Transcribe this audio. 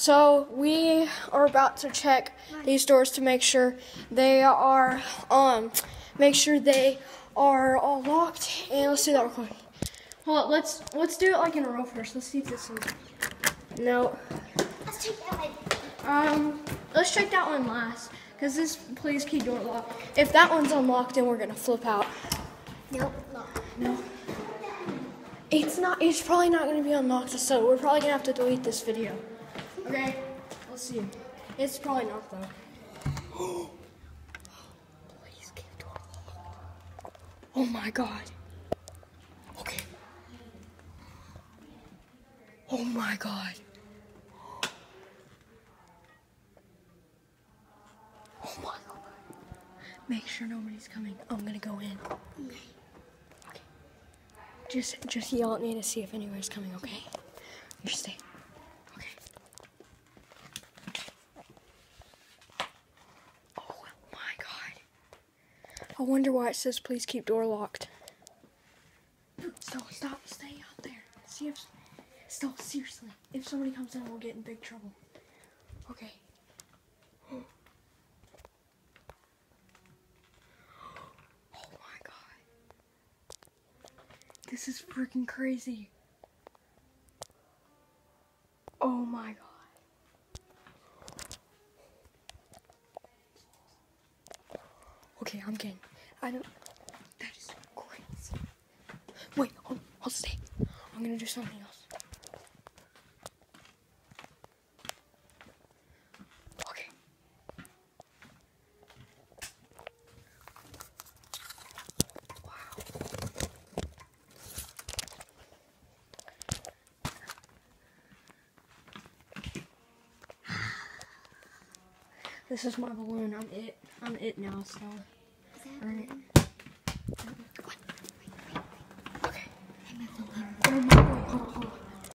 So we are about to check these doors to make sure they are um make sure they are all locked. And let's do that real quick. Hold on, let's let's do it like in a row first. Let's see if this is no. Let's check that one. Um, let's check that one last. Cause this please key door locked. If that one's unlocked, then we're gonna flip out. Nope, no. No. It's not. It's probably not going to be unlocked. So we're probably going to have to delete this video. Okay. Let's see. It's probably not though. Please keep door. Oh my god. Okay. Oh my god. Oh my god. Make sure nobody's coming. I'm gonna go in. Okay. Just just yell at me to see if anyone's coming, okay? Just stay. Okay. Oh my god. I wonder why it says please keep door locked. Stop, stop, stay out there. See if stop seriously. If somebody comes in we'll get in big trouble. Okay. Oh my god. This is freaking crazy. Oh my god. Okay, I'm getting. I don't. That is crazy. Wait, hold, I'll stay. I'm gonna do something else. Okay. Wow. This is my balloon. I'm it. I'm it now. So. Alright. one?